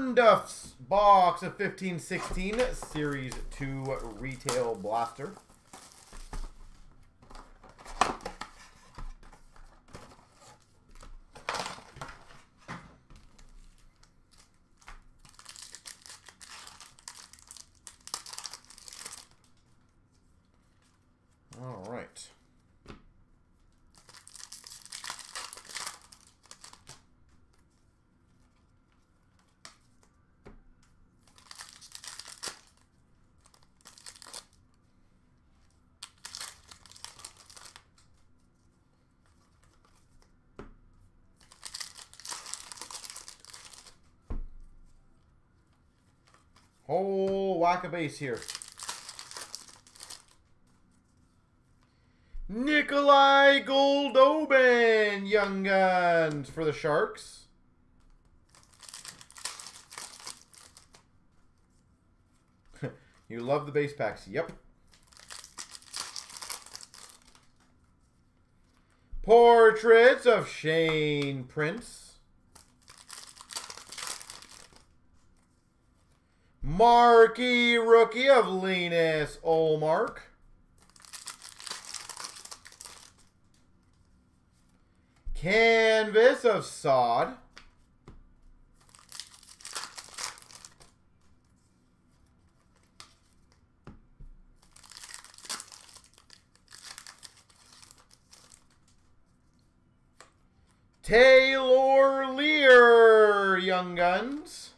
Duff's box of 1516 Series 2 Retail Blaster. All Whole whack of base here. Nikolai Goldobin, Young Guns for the Sharks. you love the base packs. Yep. Portraits of Shane Prince. Marquee rookie of Linus Ullmark. Canvas of Sod. Taylor Leier, Young Guns.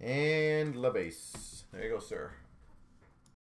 And La Base. There you go, sir.